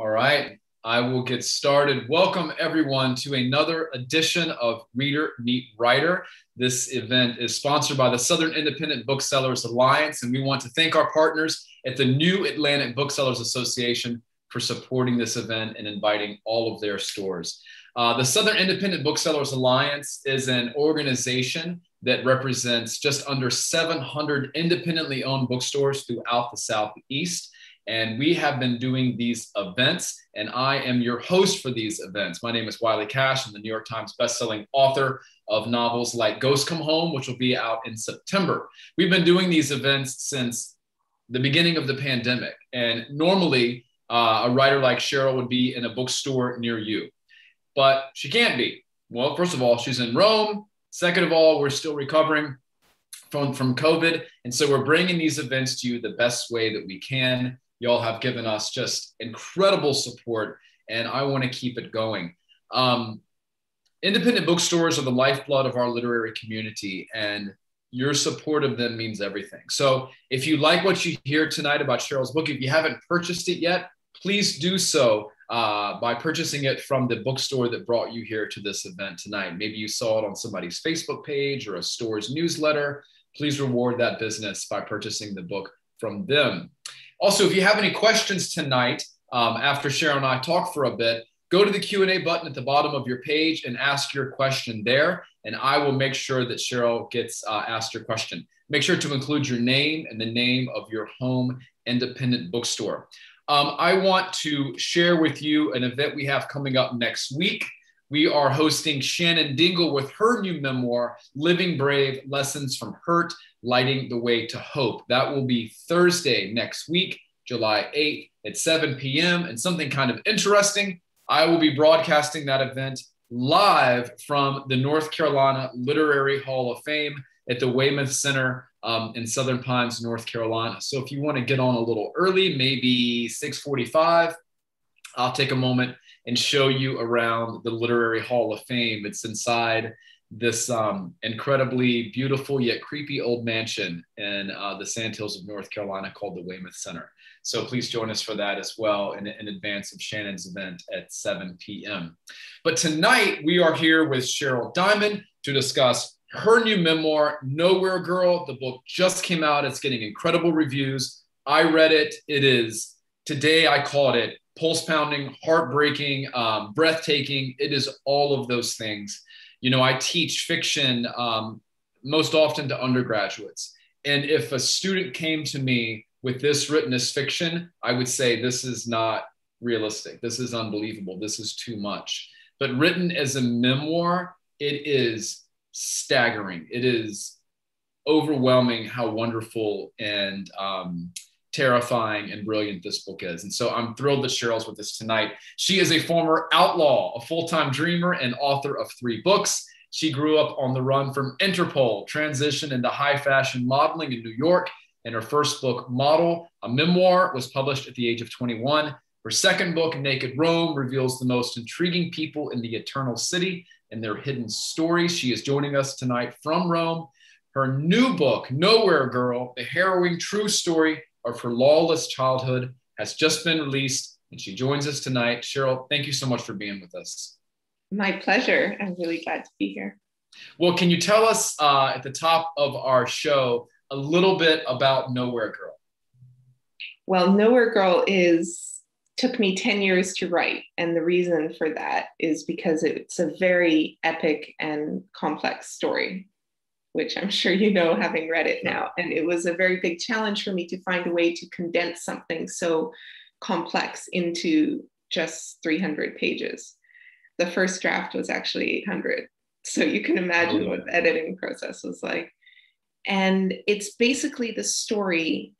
All right, I will get started. Welcome, everyone, to another edition of Reader Meet Writer. This event is sponsored by the Southern Independent Booksellers Alliance, and we want to thank our partners at the New Atlantic Booksellers Association for supporting this event and inviting all of their stores. Uh, the Southern Independent Booksellers Alliance is an organization that represents just under 700 independently owned bookstores throughout the Southeast. And we have been doing these events, and I am your host for these events. My name is Wiley Cash. I'm the New York Times bestselling author of novels like Ghost Come Home, which will be out in September. We've been doing these events since the beginning of the pandemic. And normally, uh, a writer like Cheryl would be in a bookstore near you, but she can't be. Well, first of all, she's in Rome. Second of all, we're still recovering from, from COVID. And so we're bringing these events to you the best way that we can. Y'all have given us just incredible support, and I want to keep it going. Um, independent bookstores are the lifeblood of our literary community, and your support of them means everything. So, if you like what you hear tonight about Cheryl's book, if you haven't purchased it yet, please do so uh, by purchasing it from the bookstore that brought you here to this event tonight. Maybe you saw it on somebody's Facebook page or a store's newsletter. Please reward that business by purchasing the book from them. Also, if you have any questions tonight, um, after Cheryl and I talk for a bit, go to the Q&A button at the bottom of your page and ask your question there, and I will make sure that Cheryl gets uh, asked your question. Make sure to include your name and the name of your home independent bookstore. Um, I want to share with you an event we have coming up next week. We are hosting Shannon Dingle with her new memoir, Living Brave Lessons from Hurt Lighting the Way to Hope. That will be Thursday next week, July 8th at 7 p.m. And something kind of interesting, I will be broadcasting that event live from the North Carolina Literary Hall of Fame at the Weymouth Center um, in Southern Pines, North Carolina. So if you want to get on a little early, maybe 6:45, I'll take a moment and show you around the Literary Hall of Fame. It's inside this um, incredibly beautiful yet creepy old mansion in uh, the Sandhills of North Carolina called the Weymouth Center. So please join us for that as well in, in advance of Shannon's event at 7 p.m. But tonight we are here with Cheryl Diamond to discuss her new memoir, Nowhere Girl. The book just came out, it's getting incredible reviews. I read it. It is today, I called it pulse pounding, heartbreaking, um, breathtaking. It is all of those things you know, I teach fiction um, most often to undergraduates. And if a student came to me with this written as fiction, I would say, this is not realistic. This is unbelievable. This is too much. But written as a memoir, it is staggering. It is overwhelming how wonderful and um, terrifying and brilliant this book is. And so I'm thrilled that Cheryl's with us tonight. She is a former outlaw, a full time dreamer, and author of three books. She grew up on the run from Interpol, transitioned into high fashion modeling in New York, and her first book, Model, a memoir, was published at the age of 21. Her second book, Naked Rome, reveals the most intriguing people in the Eternal City and their hidden stories. She is joining us tonight from Rome. Her new book, Nowhere Girl, the harrowing true story of her lawless childhood has just been released, and she joins us tonight. Cheryl, thank you so much for being with us. My pleasure. I'm really glad to be here. Well, can you tell us uh, at the top of our show a little bit about Nowhere Girl? Well, Nowhere Girl is took me 10 years to write and the reason for that is because it's a very epic and complex story which I'm sure you know having read it now. And it was a very big challenge for me to find a way to condense something so complex into just 300 pages. The first draft was actually 800. So you can imagine oh. what the editing process was like. And it's basically the story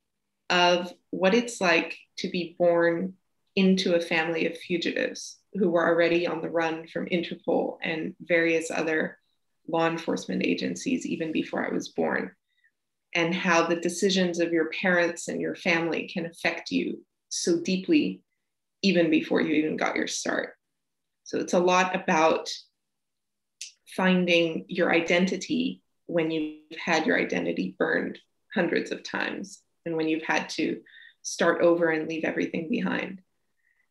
of what it's like to be born into a family of fugitives who were already on the run from Interpol and various other law enforcement agencies even before I was born, and how the decisions of your parents and your family can affect you so deeply even before you even got your start. So it's a lot about finding your identity when you've had your identity burned hundreds of times and when you've had to start over and leave everything behind.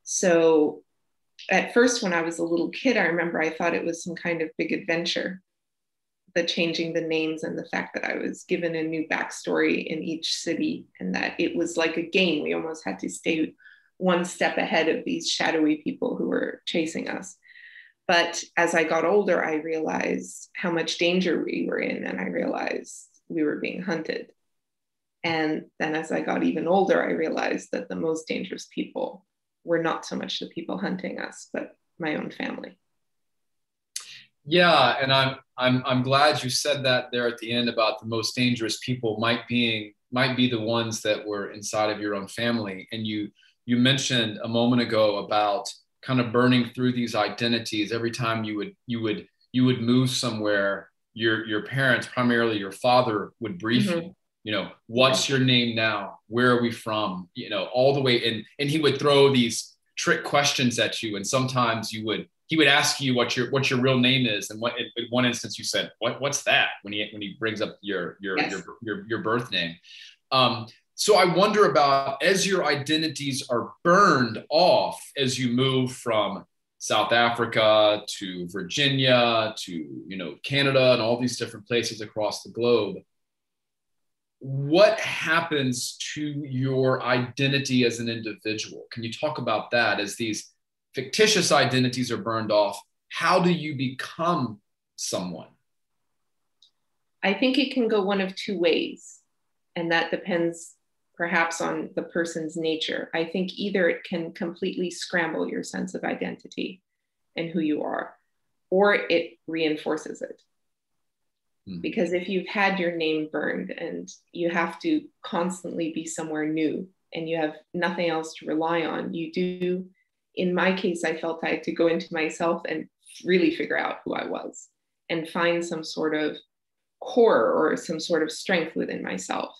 So at first, when I was a little kid, I remember I thought it was some kind of big adventure the changing the names and the fact that I was given a new backstory in each city and that it was like a game. We almost had to stay one step ahead of these shadowy people who were chasing us. But as I got older, I realized how much danger we were in, and I realized we were being hunted. And then as I got even older, I realized that the most dangerous people were not so much the people hunting us, but my own family. Yeah, and I'm I'm I'm glad you said that there at the end about the most dangerous people might being might be the ones that were inside of your own family. And you you mentioned a moment ago about kind of burning through these identities every time you would you would you would move somewhere your your parents primarily your father would brief mm-hmm. you you know what's your name now where are we from you know all the way and and he would throw these trick questions at you and sometimes you would he would ask you what your what your real name is, and what in, one instance you said, "What what's that?" when he when he brings up your your yes. your, your, your birth name. Um, so I wonder about as your identities are burned off as you move from South Africa to Virginia to you know Canada and all these different places across the globe. What happens to your identity as an individual? Can you talk about that as these fictitious identities are burned off, how do you become someone? I think it can go one of two ways, and that depends perhaps on the person's nature. I think either it can completely scramble your sense of identity and who you are, or it reinforces it. Hmm. Because if you've had your name burned and you have to constantly be somewhere new and you have nothing else to rely on, you do in my case, I felt I had to go into myself and really figure out who I was and find some sort of core or some sort of strength within myself.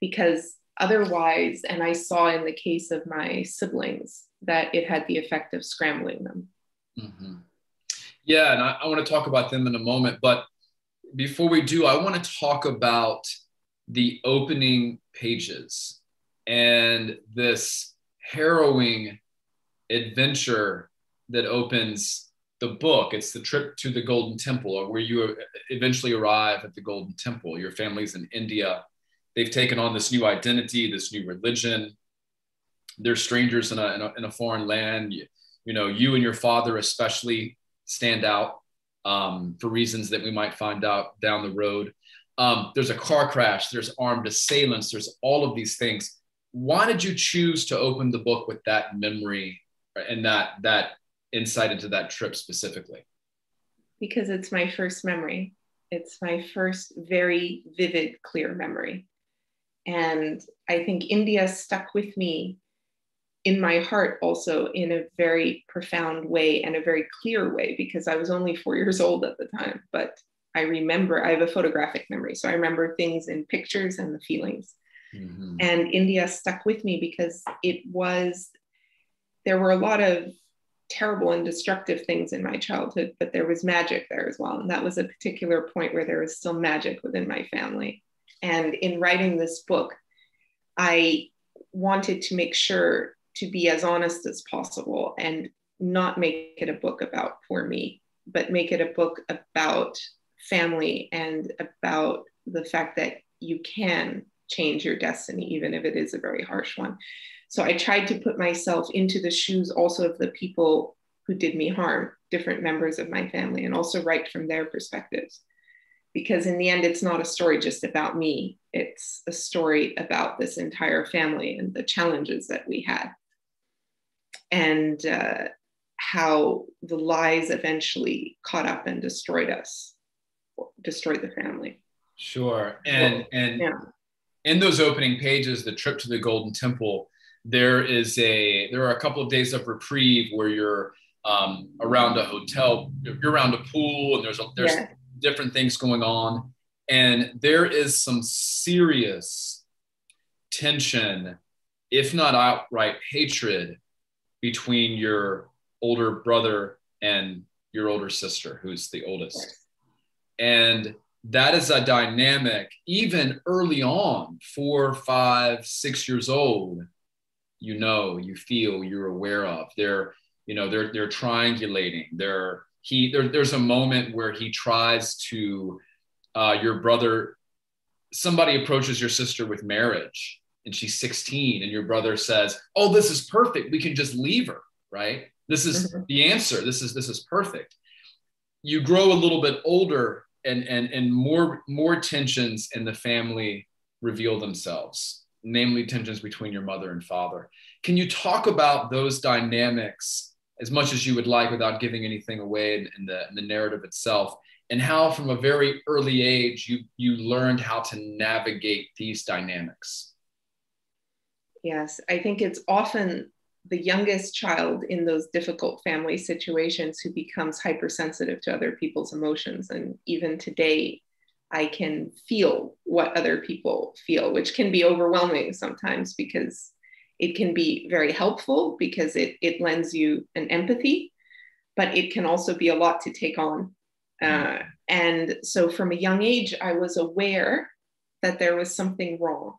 Because otherwise, and I saw in the case of my siblings that it had the effect of scrambling them. Mm-hmm. Yeah, and I, I want to talk about them in a moment. But before we do, I want to talk about the opening pages and this harrowing adventure that opens the book. It's the trip to the Golden Temple, where you eventually arrive at the Golden Temple. Your family's in India. They've taken on this new identity, this new religion. They're strangers in a, in a, in a foreign land. You, you, know, you and your father especially stand out um, for reasons that we might find out down the road. Um, there's a car crash. There's armed assailants. There's all of these things. Why did you choose to open the book with that memory and that that insight into that trip specifically? Because it's my first memory. It's my first very vivid, clear memory. And I think India stuck with me in my heart also in a very profound way and a very clear way because I was only four years old at the time. But I remember, I have a photographic memory. So I remember things in pictures and the feelings. Mm-hmm. And India stuck with me because it was there were a lot of terrible and destructive things in my childhood, but there was magic there as well. And that was a particular point where there was still magic within my family. And in writing this book, I wanted to make sure to be as honest as possible and not make it a book about poor me, but make it a book about family and about the fact that you can change your destiny, even if it is a very harsh one. So I tried to put myself into the shoes also of the people who did me harm, different members of my family, and also write from their perspectives. Because in the end, it's not a story just about me, it's a story about this entire family and the challenges that we had. And uh, how the lies eventually caught up and destroyed us, destroyed the family. Sure. And, and yeah. in those opening pages, the trip to the Golden Temple, there is a there are a couple of days of reprieve where you're um, around a hotel, you're around a pool, and there's a, there's yeah. different things going on, and there is some serious tension, if not outright hatred, between your older brother and your older sister, who's the oldest, and that is a dynamic even early on, four, five, six years old you know, you feel, you're aware of. They're, you know, they're they're triangulating. They're he there, there's a moment where he tries to uh, your brother somebody approaches your sister with marriage and she's 16 and your brother says oh this is perfect we can just leave her right this is mm-hmm. the answer this is this is perfect you grow a little bit older and and and more more tensions in the family reveal themselves namely tensions between your mother and father. Can you talk about those dynamics as much as you would like without giving anything away in, in the in the narrative itself? And how from a very early age you you learned how to navigate these dynamics? Yes i think it's often the youngest child in those difficult family situations who becomes hypersensitive to other people's emotions. And even today, I can feel what other people feel, which can be overwhelming sometimes because it can be very helpful because it, it lends you an empathy, but it can also be a lot to take on. Uh, and so from a young age, I was aware that there was something wrong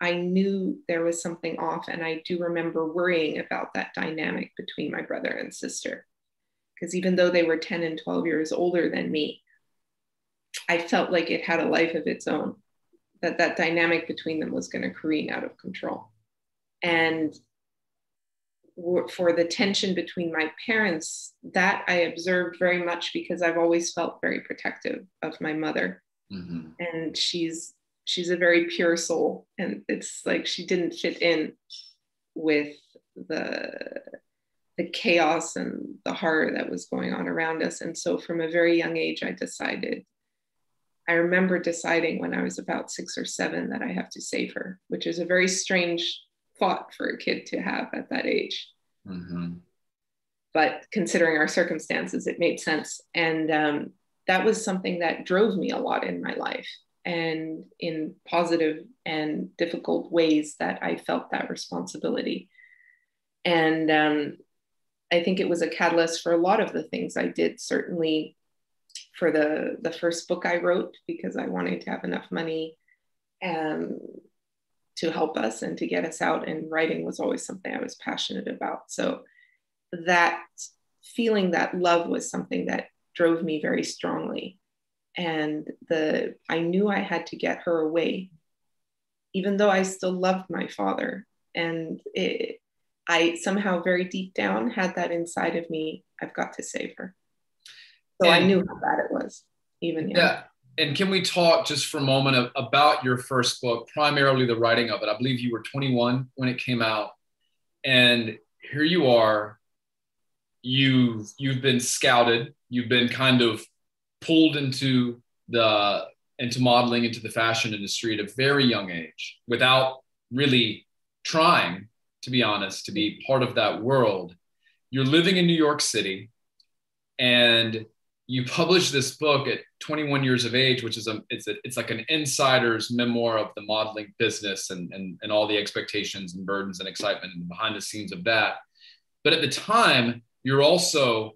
I knew there was something off. And I do remember worrying about that dynamic between my brother and sister. Because even though they were 10 and 12 years older than me, I felt like it had a life of its own, that that dynamic between them was going to careen out of control. And for the tension between my parents, that I observed very much because I've always felt very protective of my mother. Mm-hmm. And she's she's a very pure soul and it's like she didn't fit in with the the chaos and the horror that was going on around us and so from a very young age i decided i remember deciding when i was about six or seven that i have to save her which is a very strange thought for a kid to have at that age mm-hmm. but considering our circumstances it made sense and um, that was something that drove me a lot in my life and in positive and difficult ways that I felt that responsibility. And um, I think it was a catalyst for a lot of the things I did, certainly for the, the first book I wrote, because I wanted to have enough money um, to help us and to get us out. And writing was always something I was passionate about. So that feeling that love was something that drove me very strongly and the i knew i had to get her away even though i still loved my father and it, i somehow very deep down had that inside of me i've got to save her so and, i knew how bad it was even young. yeah. And can we talk just for a moment of, about your first book primarily the writing of it? I believe you were 21 when it came out. And here you are. You've you've been scouted. You've been kind of pulled into the into modeling into the fashion industry at a very young age without really trying to be honest to be part of that world. You're living in new york city. And you publish this book at 21 years of age which is a it's a, it's like an insider's memoir of the modeling business and, and and all the expectations and burdens and excitement and behind the scenes of that but at the time you're also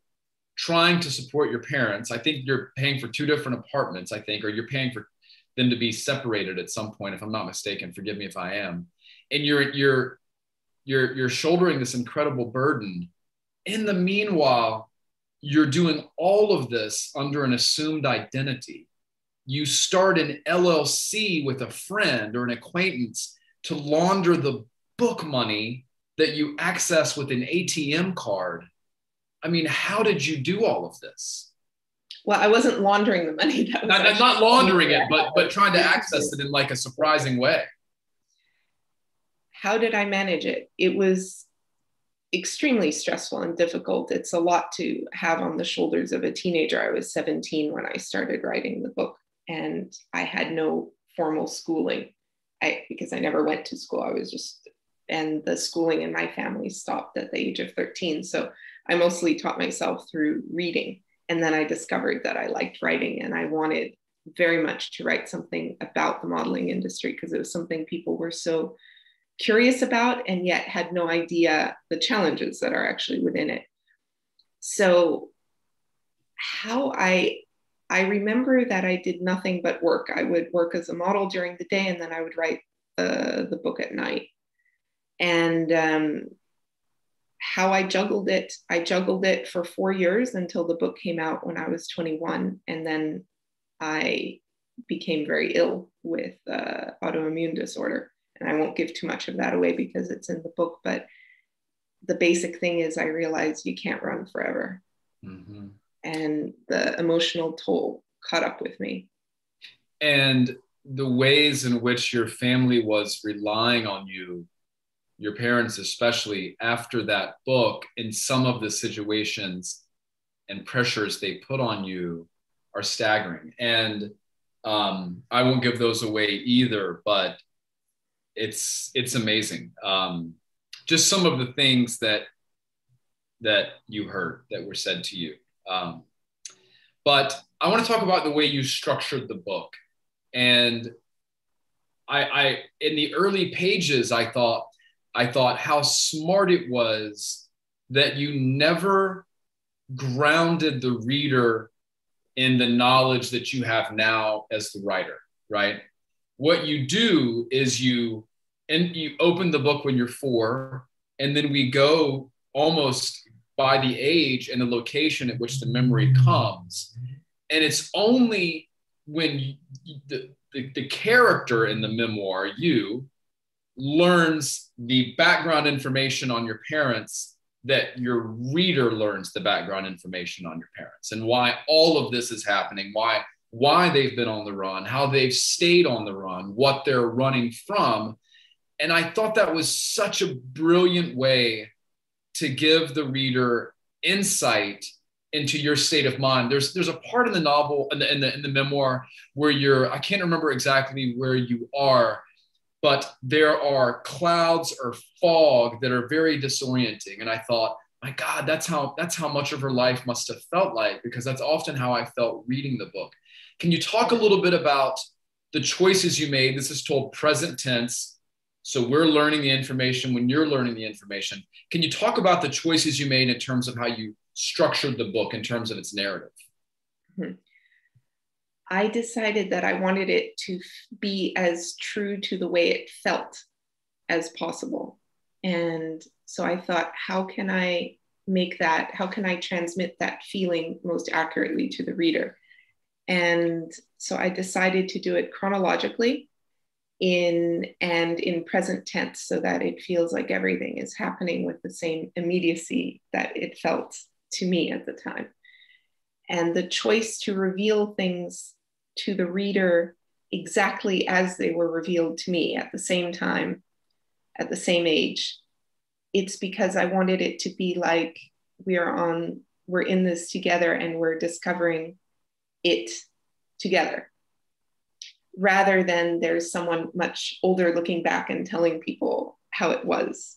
trying to support your parents. I think you're paying for two different apartments, I think, or you're paying for them to be separated at some point, if I'm not mistaken. Forgive me if I am. And you're you're you're you're shouldering this incredible burden. In the meanwhile, you're doing all of this under an assumed identity. You start an LLC with a friend or an acquaintance to launder the book money that you access with an ATM card I mean, how did you do all of this? Well, I wasn't laundering the money. That not, not laundering it, but but trying to access it in like a surprising way. How did I manage it? It was extremely stressful and difficult. It's a lot to have on the shoulders of a teenager. I was 17 when I started writing the book, and I had no formal schooling. I because I never went to school. I was just and the schooling in my family stopped at the age of 13. So I mostly taught myself through reading. And then I discovered that I liked writing and I wanted very much to write something about the modeling industry because it was something people were so curious about and yet had no idea the challenges that are actually within it. So, how I I remember that I did nothing but work. I would work as a model during the day and then I would write the, the book at night. and um, how I juggled it. I juggled it for four years until the book came out when I was 21. And then I became very ill with uh, autoimmune disorder. And I won't give too much of that away because it's in the book. But the basic thing is, I realized you can't run forever. Mm-hmm. And the emotional toll caught up with me. And the ways in which your family was relying on you your parents, especially after that book, in some of the situations and pressures they put on you are staggering. And um, I won't give those away either, but it's it's amazing. Um, just some of the things that that you heard that were said to you. Um, but I want to talk about the way you structured the book. And I, I in the early pages, I thought I thought how smart it was that you never grounded the reader in the knowledge that you have now as the writer, right? What you do is you and you open the book when you're 4 and then we go almost by the age and the location at which the memory comes. And it's only when you, the, the, the character in the memoir, you, learns the background information on your parents that your reader learns the background information on your parents and why all of this is happening why why they've been on the run how they've stayed on the run what they're running from and i thought that was such a brilliant way to give the reader insight into your state of mind there's there's a part in the novel in the, in the in the memoir where you're i can't remember exactly where you are but there are clouds or fog that are very disorienting. And I thought, my God, that's how that's how much of her life must have felt like, because that's often how I felt reading the book. Can you talk a little bit about the choices you made? This is told present tense. So we're learning the information when you're learning the information. Can you talk about the choices you made in terms of how you structured the book in terms of its narrative? Mm-hmm. I decided that I wanted it to be as true to the way it felt as possible. And so I thought, how can I make that, how can I transmit that feeling most accurately to the reader? And so I decided to do it chronologically in and in present tense so that it feels like everything is happening with the same immediacy that it felt to me at the time. And the choice to reveal things to the reader exactly as they were revealed to me at the same time, at the same age. It's because I wanted it to be like we are on, we're in this together and we're discovering it together rather than there's someone much older looking back and telling people how it was.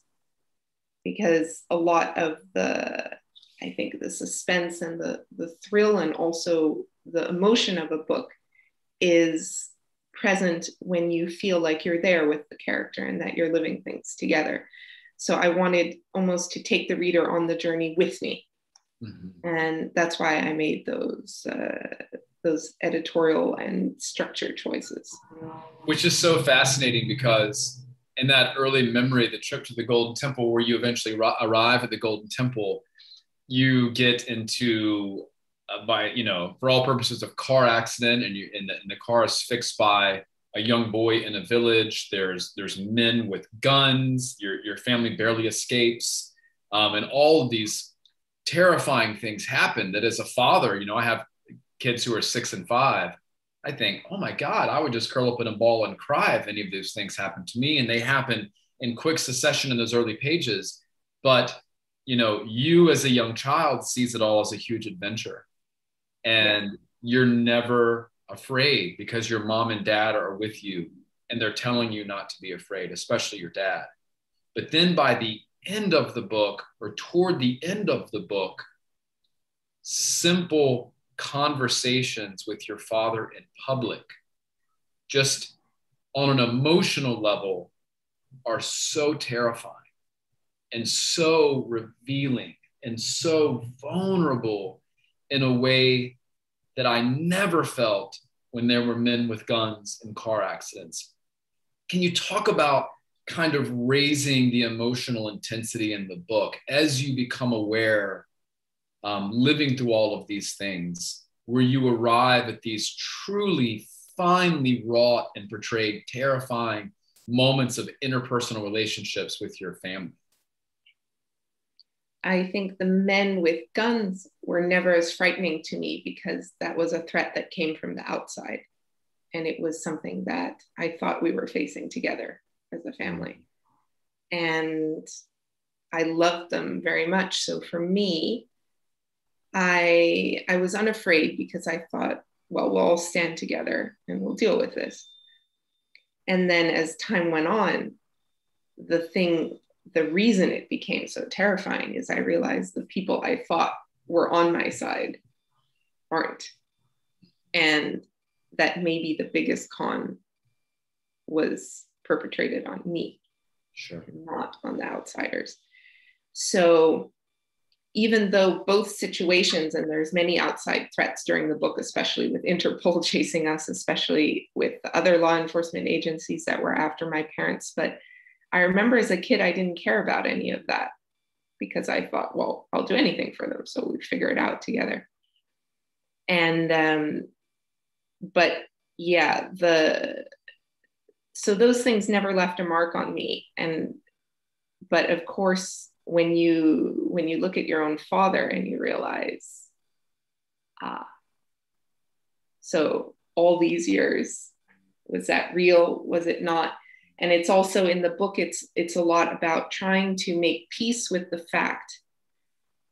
Because a lot of the, I think, the suspense and the, the thrill and also the emotion of a book is present when you feel like you're there with the character and that you're living things together. So I wanted almost to take the reader on the journey with me. Mm-hmm. And that's why I made those uh, those editorial and structure choices. Which is so fascinating because in that early memory, the trip to the Golden Temple, where you eventually arrive at the Golden Temple, you get into uh, by you know for all purposes of car accident and you and the, and the car is fixed by a young boy in a village. There's there's men with guns. Your your family barely escapes. Um, and all of these terrifying things happen that as a father you know i have kids who are six and five i think oh my god i would just curl up in a ball and cry if any of those things happened to me. And they happen in quick succession in those early pages. But you know you as a young child sees it all as a huge adventure. And you're never afraid because your mom and dad are with you and they're telling you not to be afraid, especially your dad. But then by the end of the book or toward the end of the book, simple conversations with your father in public, just on an emotional level, are so terrifying and so revealing and so vulnerable in a way that I never felt when there were men with guns in car accidents. Can you talk about kind of raising the emotional intensity in the book as you become aware, um, living through all of these things, where you arrive at these truly finely wrought and portrayed terrifying moments of interpersonal relationships with your family? I think the men with guns were never as frightening to me because that was a threat that came from the outside. And it was something that I thought we were facing together as a family. And I loved them very much. So for me, I I was unafraid because I thought, well, we'll all stand together and we'll deal with this. And then as time went on, the thing, the reason it became so terrifying is I realized the people I thought were on my side aren't. And that maybe the biggest con was perpetrated on me, sure. not on the outsiders. So even though both situations and there's many outside threats during the book especially with interpol chasing us especially with other law enforcement agencies that were after my parents. But i remember as a kid i didn't care about any of that because i thought well i'll do anything for them. So we'd figure it out together. And um but yeah the so those things never left a mark on me. And but of course when you when you look at your own father and you realize ah so all these years was that real? Was it not? And it's also in the book it's it's a lot about trying to make peace with the fact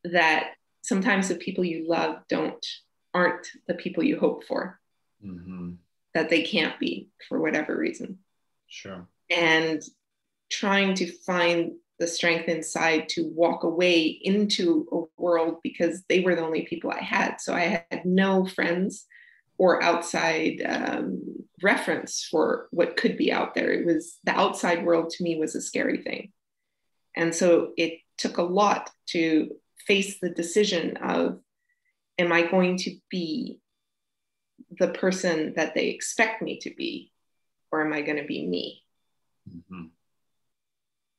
that sometimes the people you love don't aren't the people you hope for. Mm-hmm. that they can't be for whatever reason. Sure. And trying to find the strength inside to walk away into a world because they were the only people I had. So I had no friends or outside um, reference for what could be out there. It was the outside world to me was a scary thing. And so it took a lot to face the decision of am I going to be the person that they expect me to be, or am I going to be me? Mm-hmm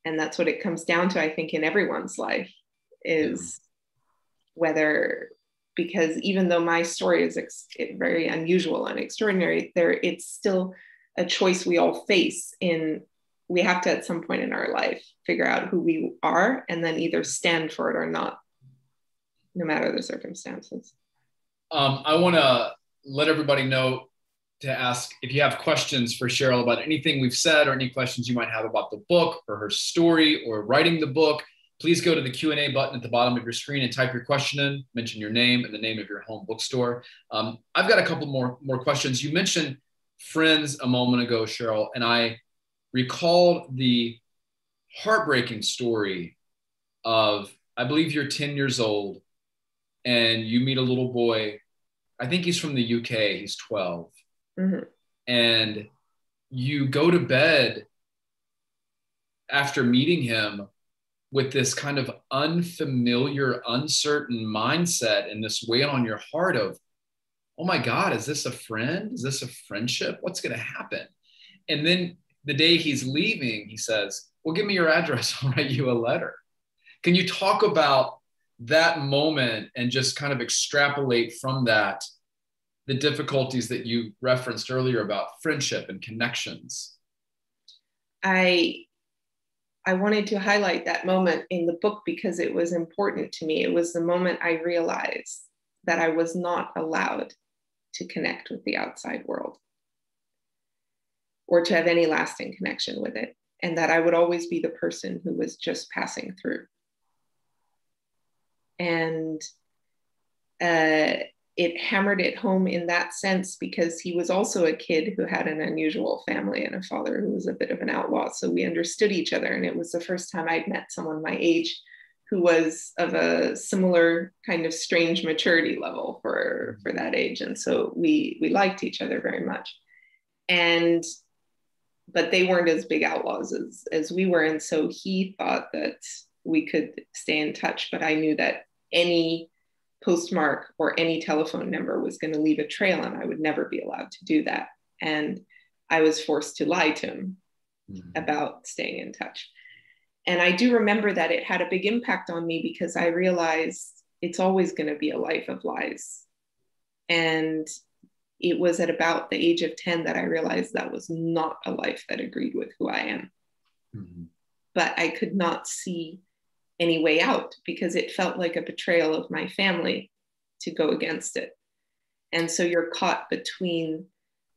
and that's what it comes down to i think in everyone's life is whether because even though my story is ex- very unusual and extraordinary there it's still a choice we all face in we have to at some point in our life figure out who we are and then either stand for it or not no matter the circumstances. Um, i want to let everybody know to ask if you have questions for Cheryl about anything we've said or any questions you might have about the book or her story or writing the book. Please go to the Q&A button at the bottom of your screen and type your question in, mention your name and the name of your home bookstore. Um, I've got a couple more, more questions. You mentioned friends a moment ago, Cheryl, and I recalled the heartbreaking story of, I believe you're 10 years old and you meet a little boy. I think he's from the UK, he's 12 Mm-hmm. And you go to bed after meeting him with this kind of unfamiliar, uncertain mindset and this weight on your heart of, oh my God, is this a friend? Is this a friendship? What's going to happen? And then the day he's leaving, he says, Well, give me your address. I'll write you a letter. Can you talk about that moment and just kind of extrapolate from that the difficulties that you referenced earlier about friendship and connections. I i wanted to highlight that moment in the book because it was important to me. It was the moment i realized that i was not allowed to connect with the outside world or to have any lasting connection with it and that i would always be the person who was just passing through. And uh, it hammered it home in that sense because he was also a kid who had an unusual family and a father who was a bit of an outlaw. So we understood each other. And it was the first time I'd met someone my age who was of a similar kind of strange maturity level for, for that age. And so we we liked each other very much. And but they weren't as big outlaws as, as we were. And so he thought that we could stay in touch. But I knew that any postmark or any telephone number was going to leave a trail and I would never be allowed to do that. And I was forced to lie to him mm-hmm. about staying in touch. And I do remember that it had a big impact on me because I realized it's always going to be a life of lies. And it was at about the age of 10 that I realized that was not a life that agreed with who I am. Mm-hmm. But I could not see any way out because it felt like a betrayal of my family to go against it. And so you're caught between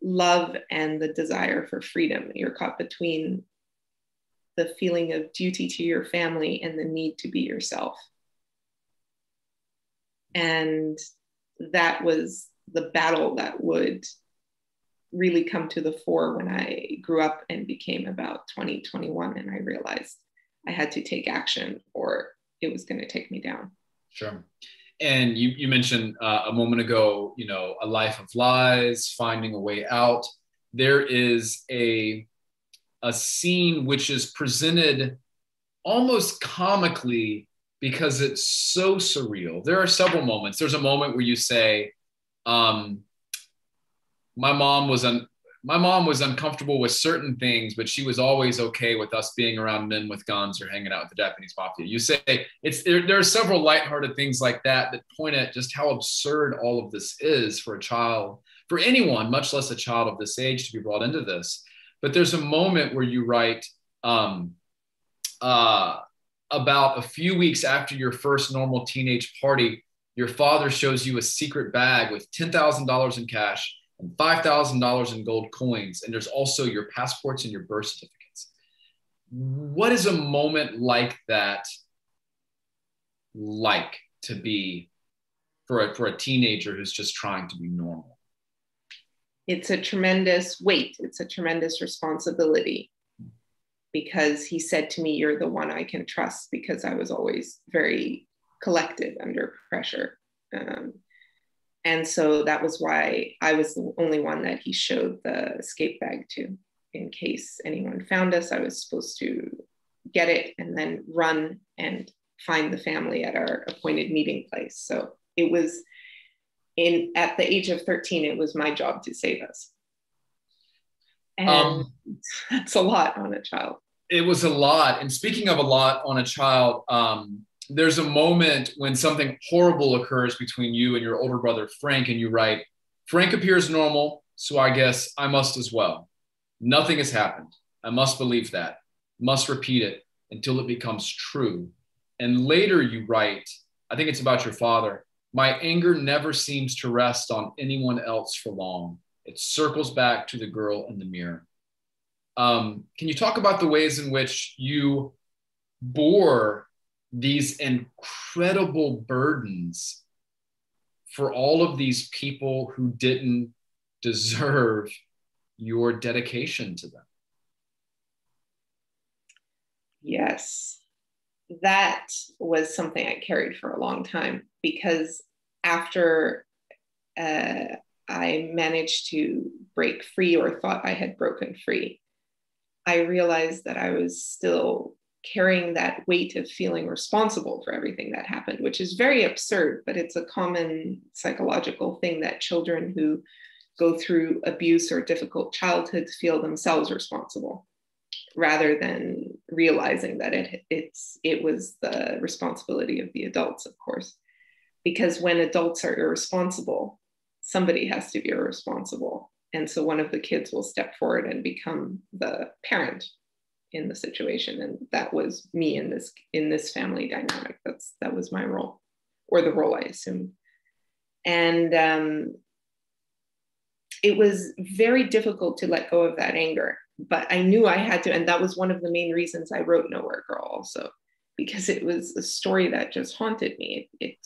love and the desire for freedom. You're caught between the feeling of duty to your family and the need to be yourself. And that was the battle that would really come to the fore when I grew up and became about 20, 21. And I realized I had to take action or it was going to take me down. Sure. And you, you mentioned uh, a moment ago, you know, a life of lies, finding a way out. There is a, a scene which is presented almost comically because it's so surreal. There are several moments. There's a moment where you say, um, my mom was un- my mom was uncomfortable with certain things, but she was always okay with us being around men with guns or hanging out with the Japanese mafia. You say it's there, there are several lighthearted things like that that point at just how absurd all of this is for a child, for anyone, much less a child of this age, to be brought into this. But there's a moment where you write um, uh, about a few weeks after your first normal teenage party, your father shows you a secret bag with $10,000 in cash and $5,000 in gold coins. And there's also your passports and your birth certificates. What is a moment like that like to be for a, for a teenager who's just trying to be normal? It's a tremendous weight, it's a tremendous responsibility because he said to me, You're the one I can trust because I was always very collected under pressure. Um, and so that was why I was the only one that he showed the escape bag to. In case anyone found us, I was supposed to get it and then run and find the family at our appointed meeting place. So it was in at the age of 13, it was my job to save us. And um, that's a lot on a child. It was a lot. And speaking of a lot on a child, um, there's a moment when something horrible occurs between you and your older brother, Frank, and you write, Frank appears normal, so I guess I must as well. Nothing has happened. I must believe that, must repeat it until it becomes true. And later you write, I think it's about your father. My anger never seems to rest on anyone else for long. It circles back to the girl in the mirror. Um, can you talk about the ways in which you bore these incredible burdens for all of these people who didn't deserve your dedication to them. Yes, that was something I carried for a long time because after uh, I managed to break free or thought I had broken free, I realized that I was still carrying that weight of feeling responsible for everything that happened, which is very absurd, but it's a common psychological thing that children who go through abuse or difficult childhoods feel themselves responsible rather than realizing that it it's it was the responsibility of the adults of course. Because when adults are irresponsible somebody has to be irresponsible. And so one of the kids will step forward and become the parent in the situation and that was me in this in this family dynamic. That's that was my role or the role i assume. And um, it was very difficult to let go of that anger but i knew i had to and that was one of the main reasons i wrote nowhere girl also because it was a story that just haunted me. It, it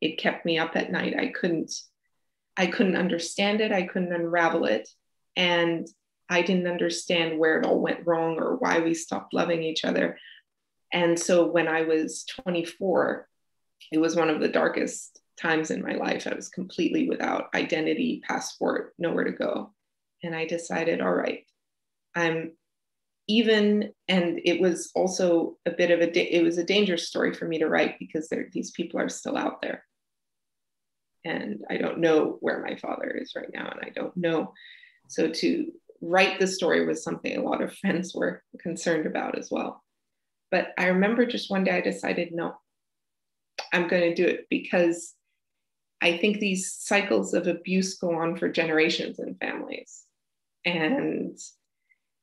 it kept me up at night. I couldn't i couldn't understand it. I couldn't unravel it. And I didn't understand where it all went wrong or why we stopped loving each other. And so when I was 24, it was one of the darkest times in my life. I was completely without identity, passport, nowhere to go. And I decided, all right, I'm even, and it was also a bit of a, it was a dangerous story for me to write because these people are still out there. And I don't know where my father is right now. And I don't know. So to write the story was something a lot of friends were concerned about as well. But I remember just one day I decided, no, I'm going to do it because I think these cycles of abuse go on for generations in families. And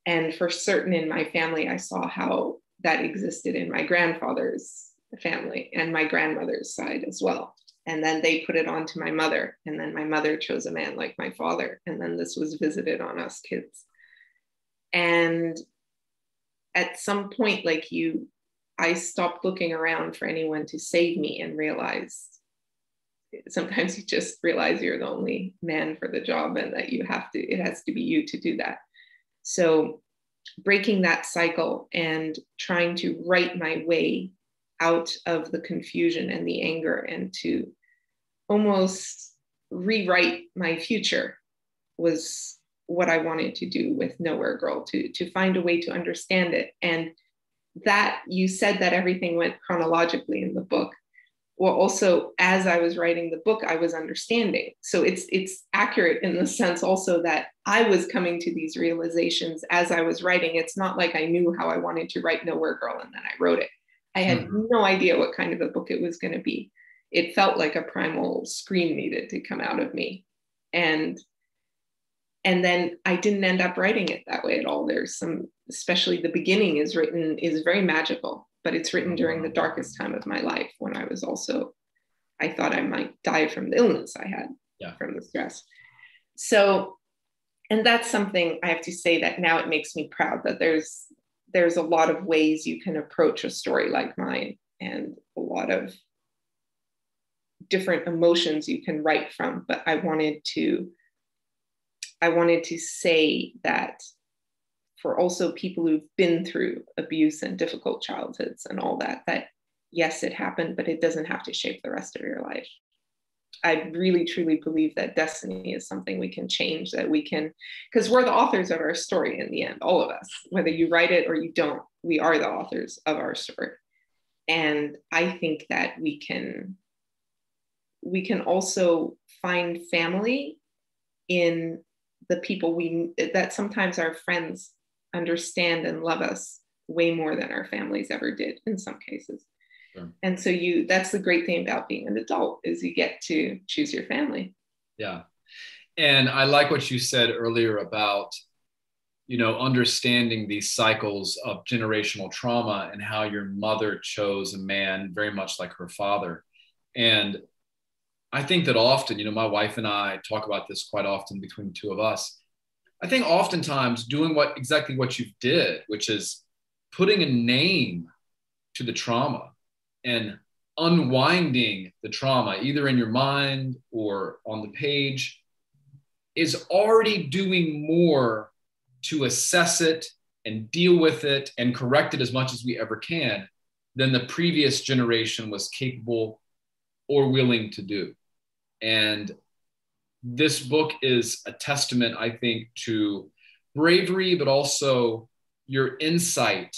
and for certain in my family, I saw how that existed in my grandfather's family and my grandmother's side as well. And then they put it on to my mother. And then my mother chose a man like my father. And then this was visited on us kids. And at some point, like you, I stopped looking around for anyone to save me and realized sometimes you just realize you're the only man for the job and that you have to, it has to be you to do that. So breaking that cycle and trying to write my way out of the confusion and the anger and to almost rewrite my future was what I wanted to do with Nowhere Girl to, to find a way to understand it. And that you said that everything went chronologically in the book. Well also as i was writing the book i was understanding. So it's it's accurate in the sense also that i was coming to these realizations as i was writing. It's not like i knew how i wanted to write nowhere girl and then i wrote it i had mm-hmm. no idea what kind of a book it was going to be it felt like a primal scream needed to come out of me and and then i didn't end up writing it that way at all there's some especially the beginning is written is very magical but it's written during the darkest time of my life when I was also, I thought I might die from the illness I had yeah. from the stress. So, and that's something I have to say that now it makes me proud that there's there's a lot of ways you can approach a story like mine and a lot of different emotions you can write from but i wanted to i wanted to say that for also people who've been through abuse and difficult childhoods and all that, that yes, it happened, but it doesn't have to shape the rest of your life. I really truly believe that destiny is something we can change, that we can, because we're the authors of our story in the end, all of us, whether you write it or you don't, we are the authors of our story. And I think that we can we can also find family in the people we that sometimes our friends understand and love us way more than our families ever did in some cases. Sure. And so you that's the great thing about being an adult is you get to choose your family. Yeah. And I like what you said earlier about you know understanding these cycles of generational trauma and how your mother chose a man very much like her father. And I think that often, you know, my wife and I talk about this quite often between the two of us I think oftentimes doing what exactly what you did, which is putting a name to the trauma and unwinding the trauma, either in your mind or on the page, is already doing more to assess it and deal with it and correct it as much as we ever can than the previous generation was capable or willing to do. And this book is a testament, I think, to bravery, but also your insight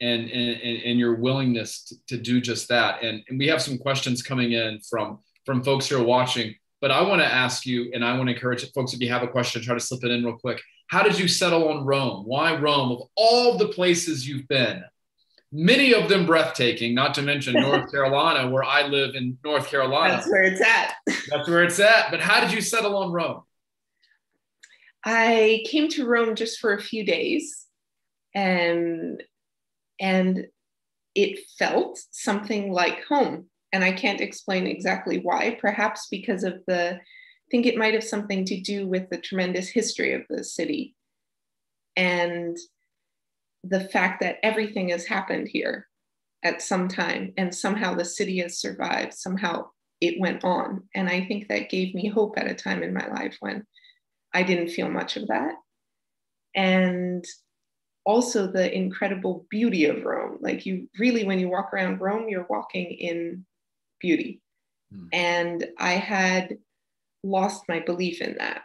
and, and, and your willingness to, to do just that. And, and we have some questions coming in from, from folks who are watching, but I want to ask you, and I want to encourage folks, if you have a question, try to slip it in real quick. How did you settle on Rome? Why Rome? Of all the places you've been, many of them breathtaking, not to mention North Carolina, where I live in North Carolina. That's where it's at. That's where it's at. But how did you settle on Rome? I came to Rome just for a few days and and it felt something like home. And I can't explain exactly why, perhaps because of the I think it might have something to do with the tremendous history of the city. And the fact that everything has happened here at some time and somehow the city has survived somehow it went on and i think that gave me hope at a time in my life when i didn't feel much of that and also the incredible beauty of rome like you really when you walk around rome you're walking in beauty mm. and i had lost my belief in that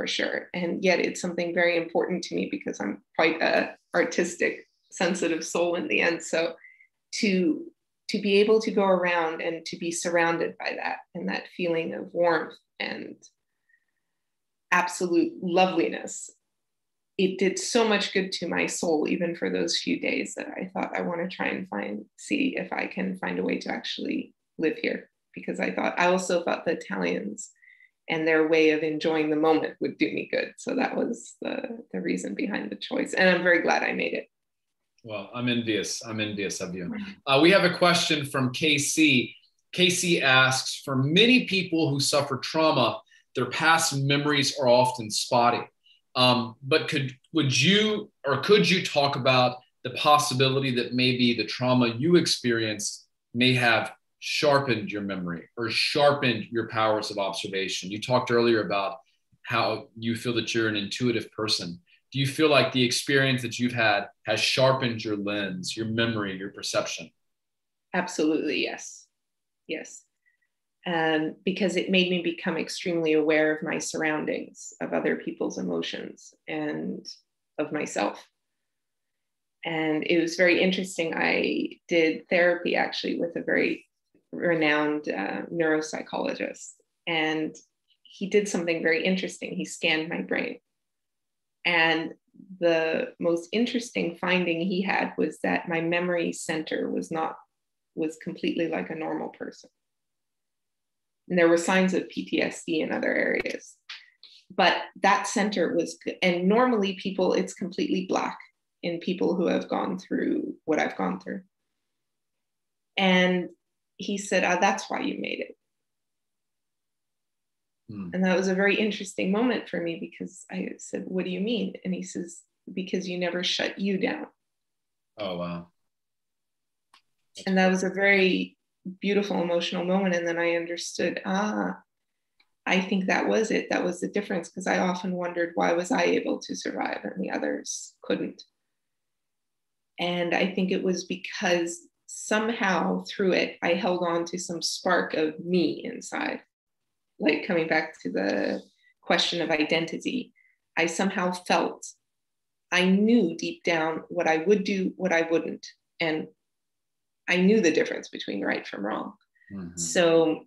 for sure. And yet it's something very important to me because I'm quite a artistic, sensitive soul in the end. So to to be able to go around and to be surrounded by that and that feeling of warmth and absolute loveliness it did so much good to my soul, even for those few days, that I thought I want to try and find, see if I can find a way to actually live here. Because I thought, I also thought the Italians and their way of enjoying the moment would do me good. So that was the, the reason behind the choice. And I'm very glad I made it. Well, I'm envious. I'm envious of you. Uh, we have a question from KC. KC asks For many people who suffer trauma, their past memories are often spotty. Um, but could would you or could you talk about the possibility that maybe the trauma you experienced may have sharpened your memory or sharpened your powers of observation? You talked earlier about how you feel that you're an intuitive person. Do you feel like the experience that you've had has sharpened your lens, your memory, your perception? Absolutely, yes. Yes um, because it made me become extremely aware of my surroundings, of other people's emotions, and of myself. And it was very interesting. I did therapy actually with a very renowned uh, neuropsychologist, and he did something very interesting. He scanned my brain. And the most interesting finding he had was that my memory center was not was completely like a normal person and there were signs of PTSD in other areas. But that center was, and normally people, it's completely black in people who have gone through what I've gone through. And he said, oh, That's why you made it. Hmm. And that was a very interesting moment for me because I said, What do you mean? And he says, Because you never shut you down. Oh, wow. and that was a very beautiful emotional moment and then i understood ah i think that was it. That was the difference because i often wondered why was i able to survive and the others couldn't? And i think it was because somehow through it i held on to some spark of me inside. Like coming back to the question of identity i somehow felt i knew deep down what i would do what i wouldn't and I knew the difference between right from wrong. Mm-hmm. So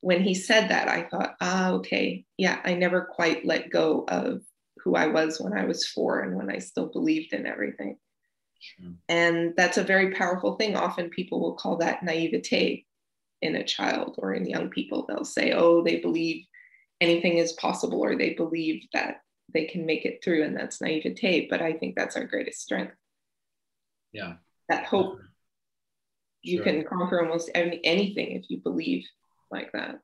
when he said that, I thought, ah, okay, yeah, I never quite let go of who I was when I was four and when I still believed in everything. Sure. And that's a very powerful thing. Often people will call that naivete in a child or in young people. They'll say, oh, they believe anything is possible or they believe that they can make it through, and that's naivete. But I think that's our greatest strength. Yeah. That hope you sure. can conquer almost any, anything if you believe like that.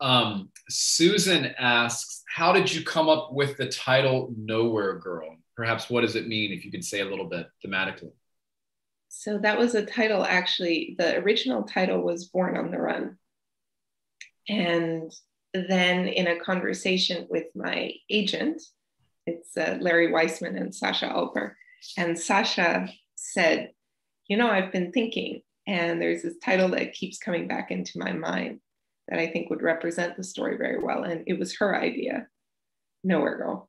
Um, Susan asks, How did you come up with the title Nowhere Girl? Perhaps what does it mean if you could say a little bit thematically? So, that was a title actually. The original title was Born on the Run. And then, in a conversation with my agent, it's uh, Larry Weissman and Sascha Alper, and Sascha said, you know, I've been thinking, and there's this title that keeps coming back into my mind that I think would represent the story very well. And it was her idea, Nowhere Girl.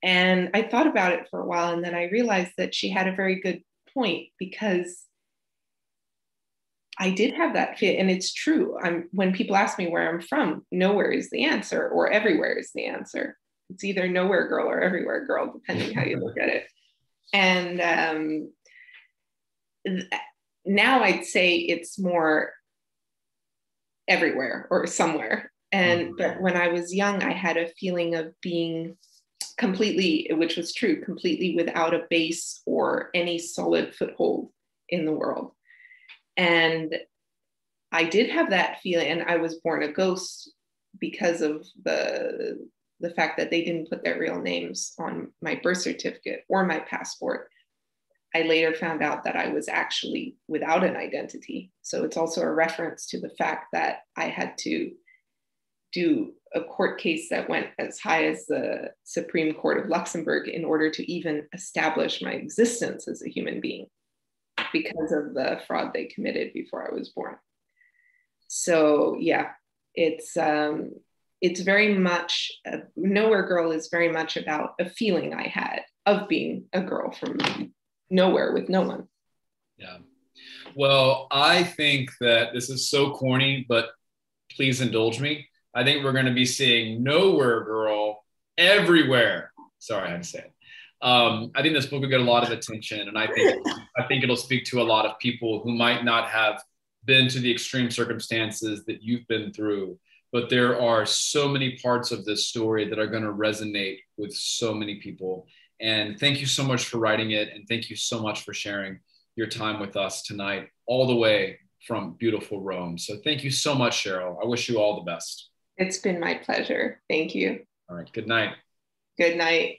And I thought about it for a while, and then I realized that she had a very good point because I did have that fit, and it's true. I'm when people ask me where I'm from, nowhere is the answer, or everywhere is the answer. It's either nowhere girl or everywhere girl, depending how you look at it. And um, now I'd say it's more everywhere or somewhere. And mm-hmm. but when I was young, I had a feeling of being completely, which was true, completely without a base or any solid foothold in the world. And I did have that feeling, and I was born a ghost because of the the fact that they didn't put their real names on my birth certificate or my passport. I later found out that I was actually without an identity. So it's also a reference to the fact that I had to do a court case that went as high as the Supreme Court of Luxembourg in order to even establish my existence as a human being because of the fraud they committed before I was born. So yeah, it's um, it's very much uh, nowhere girl is very much about a feeling I had of being a girl from nowhere with no one. Yeah. Well, I think that this is so corny, but please indulge me. I think we're going to be seeing Nowhere Girl everywhere Sorry, I had to say it. Um, I think this book will get a lot of attention, and I think I think it'll speak to a lot of people who might not have been to the extreme circumstances that you've been through. But there are so many parts of this story that are going to resonate with so many people. And thank you so much for writing it, and thank you so much for sharing your time with us tonight, all the way from beautiful Rome. So thank you so much, Cheryl. I wish you all the best. It's been my pleasure. Thank you. All right. Good night. Good night.